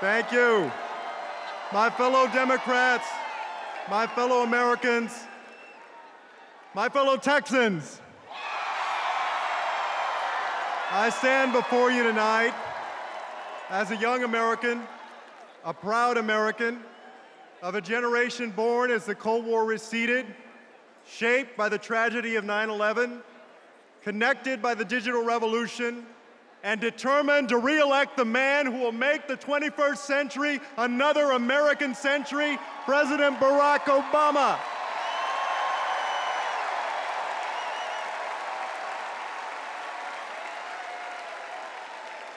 Thank you. My fellow Democrats, my fellow Americans, my fellow Texans, I stand before you tonight as a young American, a proud American, of a generation born as the Cold War receded, shaped by the tragedy of 9 11, connected by the digital revolution, and determined to re-elect the man who will make the 21st century another American century, President Barack Obama.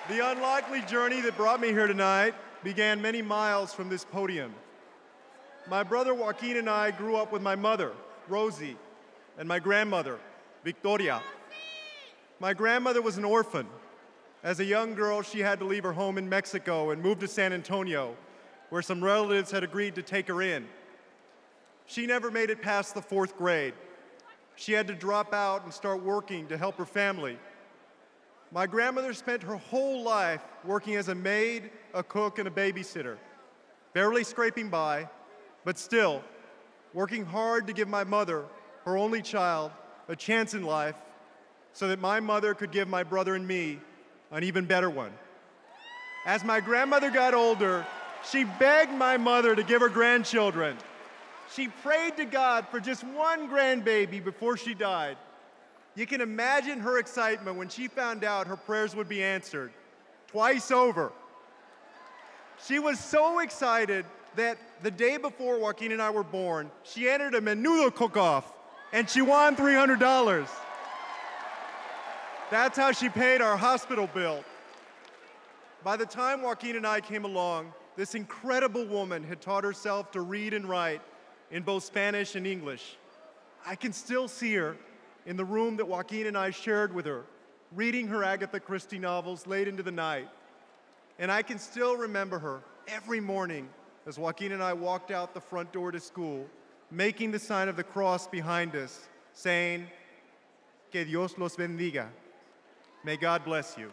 The unlikely journey that brought me here tonight began many miles from this podium. My brother Joaquin and I grew up with my mother, Rosie, and my grandmother, Victoria. My grandmother was an orphan as a young girl, she had to leave her home in Mexico and move to San Antonio, where some relatives had agreed to take her in. She never made it past the fourth grade. She had to drop out and start working to help her family. My grandmother spent her whole life working as a maid, a cook, and a babysitter, barely scraping by, but still working hard to give my mother, her only child, a chance in life so that my mother could give my brother and me an even better one. As my grandmother got older, she begged my mother to give her grandchildren. She prayed to God for just one grandbaby before she died. You can imagine her excitement when she found out her prayers would be answered twice over. She was so excited that the day before Joaquin and I were born, she entered a menudo cook-off and she won $300. That's how she paid our hospital bill. By the time Joaquin and I came along, this incredible woman had taught herself to read and write in both Spanish and English. I can still see her in the room that Joaquin and I shared with her, reading her Agatha Christie novels late into the night. And I can still remember her every morning as Joaquin and I walked out the front door to school, making the sign of the cross behind us, saying, Que Dios los bendiga. May God bless you.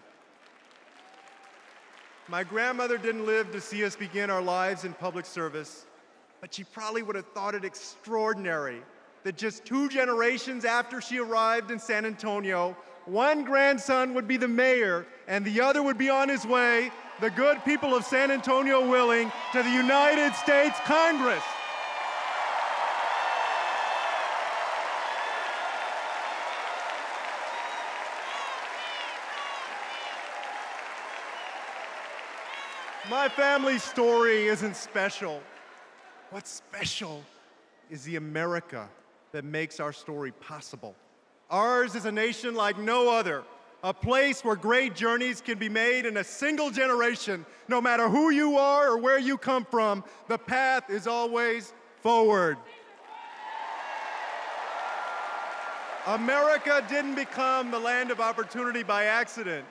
My grandmother didn't live to see us begin our lives in public service, but she probably would have thought it extraordinary that just two generations after she arrived in San Antonio, one grandson would be the mayor and the other would be on his way, the good people of San Antonio willing, to the United States Congress. My family's story isn't special. What's special is the America that makes our story possible. Ours is a nation like no other, a place where great journeys can be made in a single generation. No matter who you are or where you come from, the path is always forward. America didn't become the land of opportunity by accident.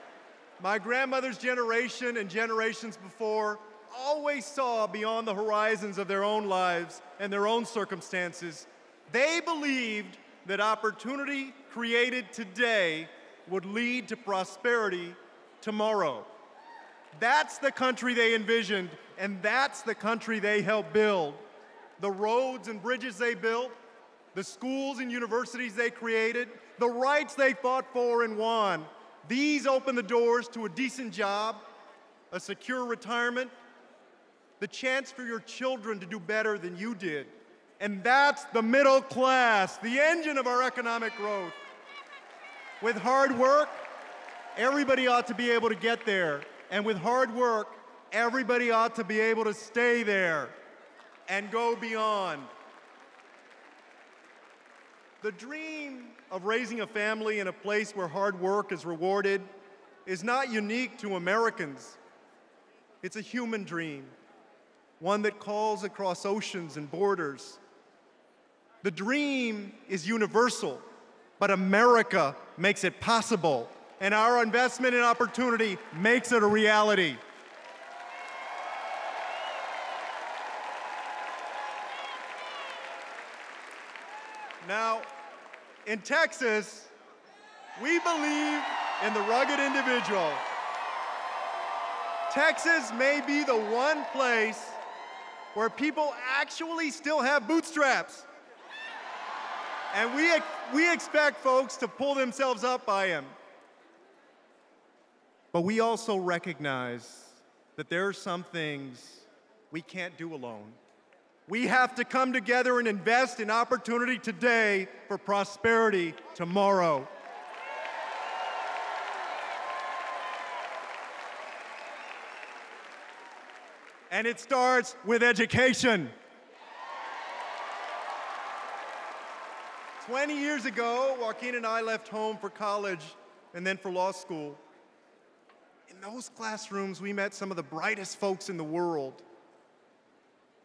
My grandmother's generation and generations before always saw beyond the horizons of their own lives and their own circumstances. They believed that opportunity created today would lead to prosperity tomorrow. That's the country they envisioned, and that's the country they helped build. The roads and bridges they built, the schools and universities they created, the rights they fought for and won, these open the doors to a decent job, a secure retirement, the chance for your children to do better than you did. And that's the middle class, the engine of our economic growth. With hard work, everybody ought to be able to get there. And with hard work, everybody ought to be able to stay there and go beyond. The dream of raising a family in a place where hard work is rewarded is not unique to Americans. It's a human dream, one that calls across oceans and borders. The dream is universal, but America makes it possible, and our investment in opportunity makes it a reality. Now, in Texas, we believe in the rugged individual. Texas may be the one place where people actually still have bootstraps. And we, we expect folks to pull themselves up by him. But we also recognize that there are some things we can't do alone. We have to come together and invest in opportunity today for prosperity tomorrow. And it starts with education. 20 years ago, Joaquin and I left home for college and then for law school. In those classrooms, we met some of the brightest folks in the world.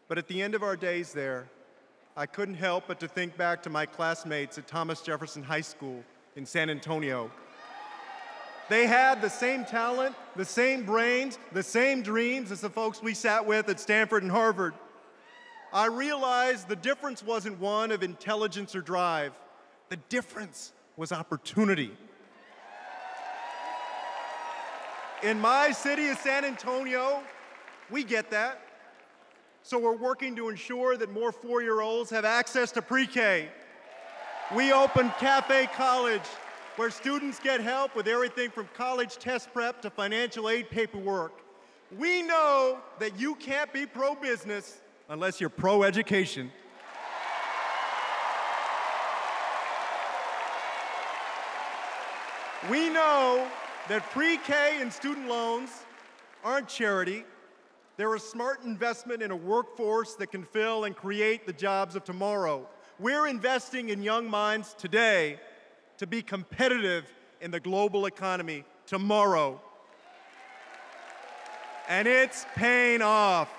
But at the end of our days there, I couldn't help but to think back to my classmates at Thomas Jefferson High School in San Antonio. They had the same talent, the same brains, the same dreams as the folks we sat with at Stanford and Harvard. I realized the difference wasn't one of intelligence or drive. The difference was opportunity. In my city of San Antonio, we get that. So we're working to ensure that more four year olds have access to pre K. We opened Cafe College, where students get help with everything from college test prep to financial aid paperwork. We know that you can't be pro business unless you're pro education. We know that pre K and student loans aren't charity. They're a smart investment in a workforce that can fill and create the jobs of tomorrow. We're investing in young minds today to be competitive in the global economy tomorrow. And it's paying off.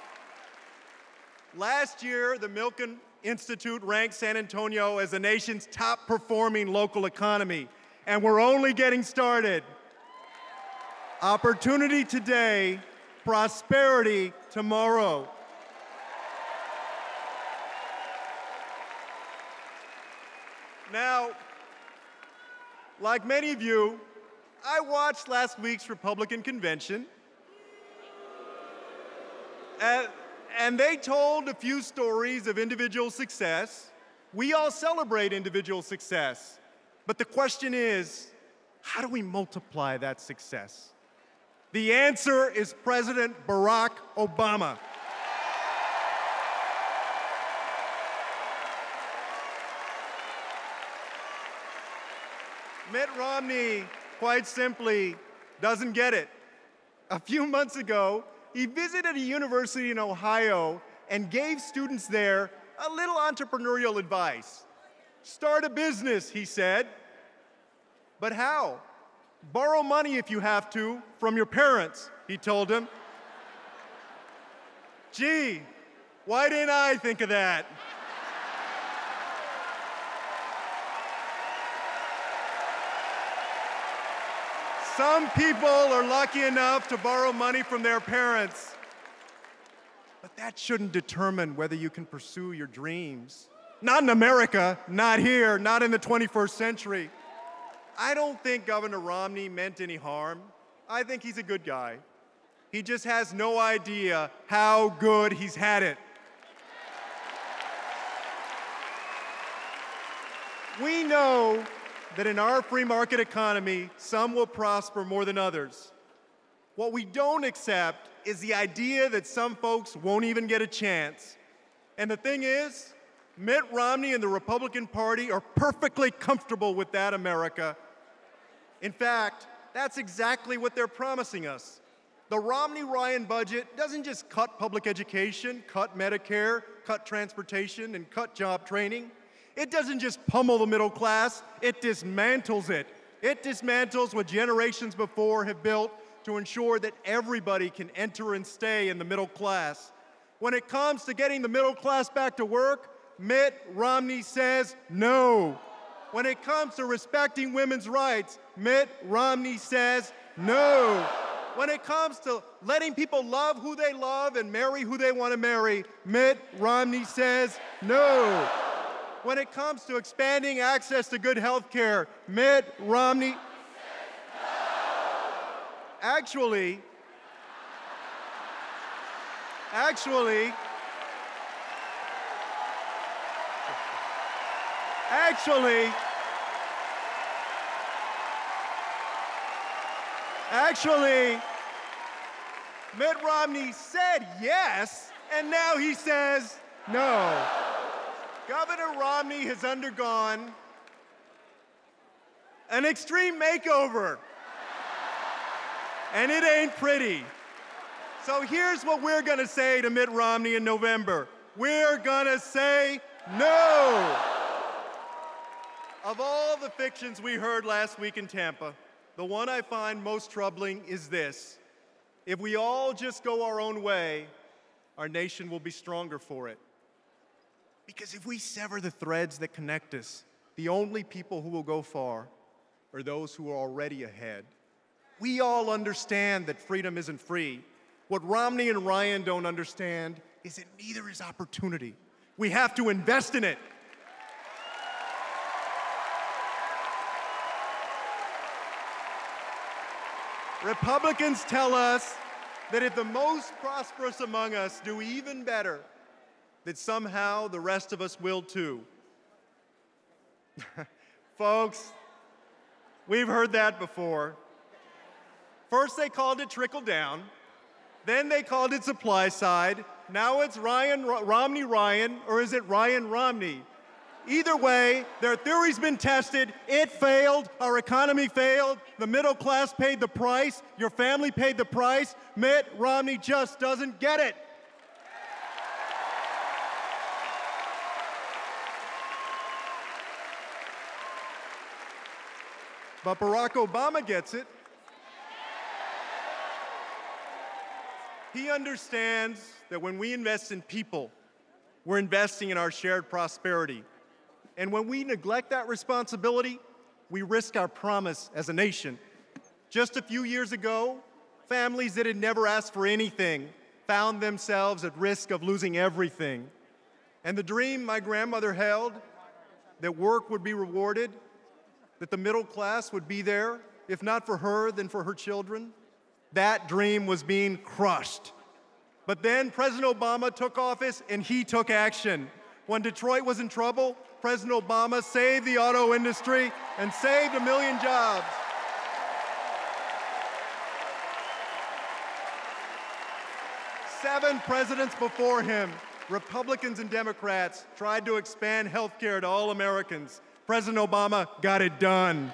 Last year, the Milken Institute ranked San Antonio as the nation's top performing local economy, and we're only getting started. Opportunity today, prosperity tomorrow. Now, like many of you, I watched last week's Republican convention. And and they told a few stories of individual success. We all celebrate individual success. But the question is how do we multiply that success? The answer is President Barack Obama. Mitt Romney, quite simply, doesn't get it. A few months ago, he visited a university in Ohio and gave students there a little entrepreneurial advice. Start a business, he said. But how? Borrow money if you have to from your parents, he told them. Gee, why didn't I think of that? Some people are lucky enough to borrow money from their parents. But that shouldn't determine whether you can pursue your dreams. Not in America, not here, not in the 21st century. I don't think Governor Romney meant any harm. I think he's a good guy. He just has no idea how good he's had it. We know that in our free market economy, some will prosper more than others. What we don't accept is the idea that some folks won't even get a chance. And the thing is, Mitt Romney and the Republican Party are perfectly comfortable with that America. In fact, that's exactly what they're promising us. The Romney Ryan budget doesn't just cut public education, cut Medicare, cut transportation, and cut job training. It doesn't just pummel the middle class, it dismantles it. It dismantles what generations before have built to ensure that everybody can enter and stay in the middle class. When it comes to getting the middle class back to work, Mitt Romney says no. When it comes to respecting women's rights, Mitt Romney says no. When it comes to letting people love who they love and marry who they want to marry, Mitt Romney says no when it comes to expanding access to good health care, Mitt Romney. Actually, Actually, actually, actually, Mitt Romney said yes, and now he says no. Governor Romney has undergone an extreme makeover, and it ain't pretty. So here's what we're gonna say to Mitt Romney in November. We're gonna say no. Of all the fictions we heard last week in Tampa, the one I find most troubling is this. If we all just go our own way, our nation will be stronger for it. Because if we sever the threads that connect us, the only people who will go far are those who are already ahead. We all understand that freedom isn't free, what Romney and Ryan don't understand is that neither is opportunity. We have to invest in it. Republicans tell us that if the most prosperous among us do even better, that somehow the rest of us will too. Folks, we've heard that before. First, they called it trickle down. Then they called it supply side. Now it's Ryan Romney Ryan, or is it Ryan Romney? Either way, their theory's been tested. It failed. Our economy failed. The middle class paid the price. Your family paid the price. Mitt Romney just doesn't get it. But Barack Obama gets it. He understands that when we invest in people, we're investing in our shared prosperity. And when we neglect that responsibility, we risk our promise as a nation. Just a few years ago, families that had never asked for anything found themselves at risk of losing everything. And the dream my grandmother held that work would be rewarded, that the middle class would be there, if not for her, then for her children, that dream was being crushed. But then President Obama took office and he took action. When Detroit was in trouble, President Obama saved the auto industry and saved a million jobs. Seven presidents before him, Republicans and Democrats, tried to expand health care to all Americans. President Obama got it done.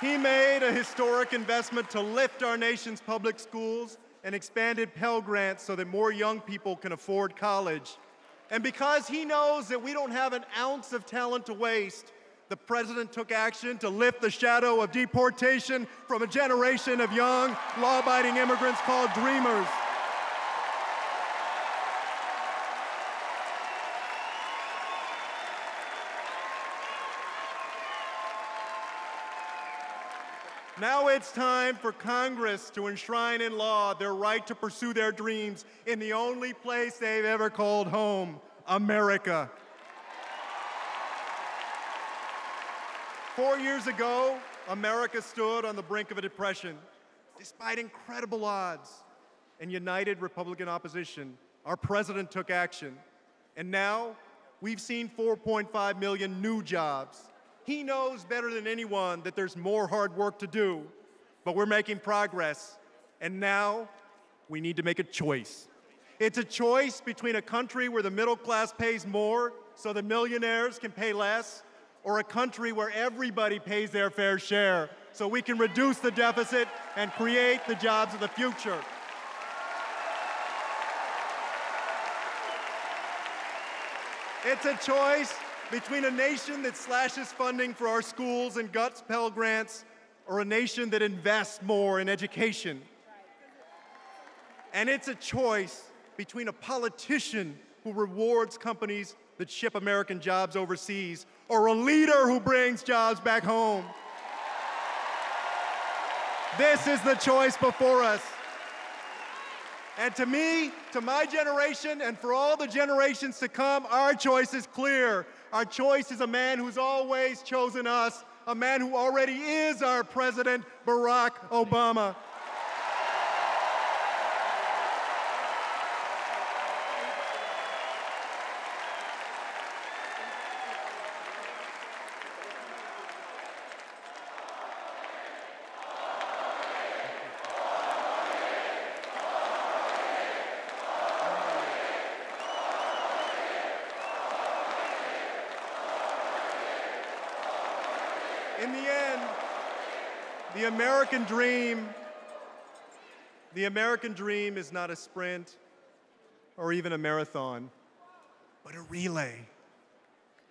He made a historic investment to lift our nation's public schools and expanded Pell Grants so that more young people can afford college. And because he knows that we don't have an ounce of talent to waste, the president took action to lift the shadow of deportation from a generation of young, law abiding immigrants called dreamers. Now it's time for Congress to enshrine in law their right to pursue their dreams in the only place they've ever called home, America. Four years ago, America stood on the brink of a depression. Despite incredible odds and united Republican opposition, our president took action. And now, we've seen 4.5 million new jobs, he knows better than anyone that there's more hard work to do, but we're making progress. And now we need to make a choice. It's a choice between a country where the middle class pays more so the millionaires can pay less, or a country where everybody pays their fair share so we can reduce the deficit and create the jobs of the future. It's a choice between a nation that slashes funding for our schools and guts Pell Grants or a nation that invests more in education. And it's a choice between a politician who rewards companies that ship American jobs overseas or a leader who brings jobs back home. This is the choice before us. And to me, to my generation, and for all the generations to come, our choice is clear. Our choice is a man who's always chosen us, a man who already is our president, Barack Obama. In the end, the American dream, the American dream is not a sprint or even a marathon, but a relay.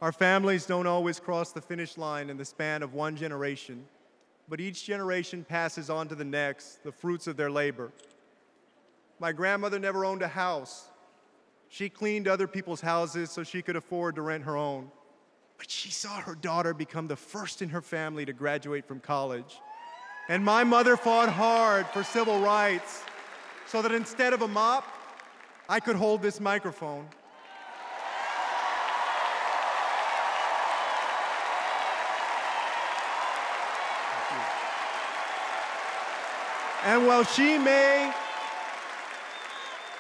Our families don't always cross the finish line in the span of one generation, but each generation passes on to the next the fruits of their labor. My grandmother never owned a house. She cleaned other people's houses so she could afford to rent her own. But she saw her daughter become the first in her family to graduate from college. And my mother fought hard for civil rights so that instead of a mop, I could hold this microphone. And while she may,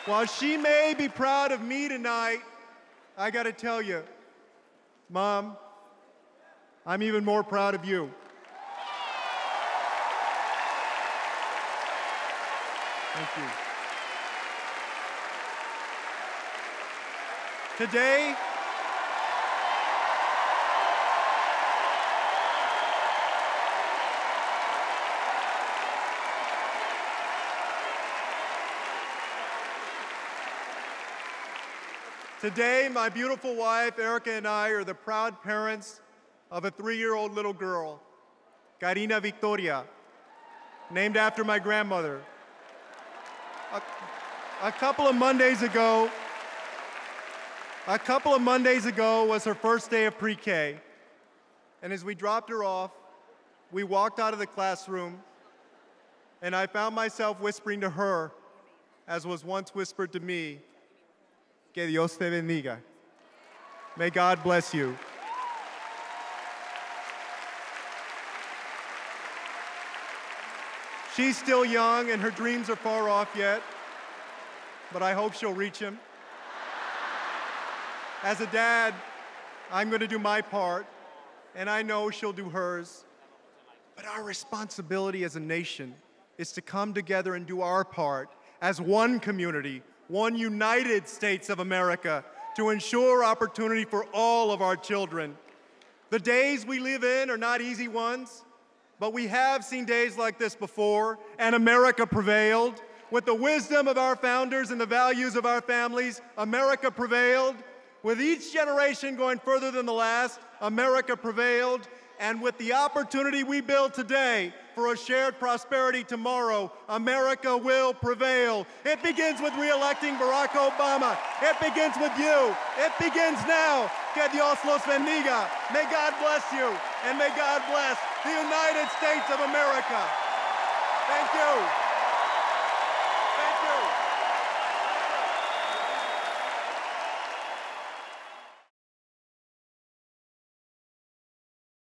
while she may be proud of me tonight, I gotta tell you, Mom, I'm even more proud of you. Thank you. Today, Today, my beautiful wife, Erica, and I are the proud parents of a three year old little girl, Carina Victoria, named after my grandmother. A, a couple of Mondays ago, a couple of Mondays ago was her first day of pre K. And as we dropped her off, we walked out of the classroom, and I found myself whispering to her, as was once whispered to me, Que Dios te bendiga. May God bless you. She's still young and her dreams are far off yet, but I hope she'll reach them. As a dad, I'm going to do my part, and I know she'll do hers. But our responsibility as a nation is to come together and do our part as one community one United States of America to ensure opportunity for all of our children. The days we live in are not easy ones, but we have seen days like this before, and America prevailed. With the wisdom of our founders and the values of our families, America prevailed. With each generation going further than the last, America prevailed. And with the opportunity we build today for a shared prosperity tomorrow, America will prevail. It begins with re-electing Barack Obama. It begins with you. It begins now. Que Dios los bendiga. May God bless you, and may God bless the United States of America. Thank you.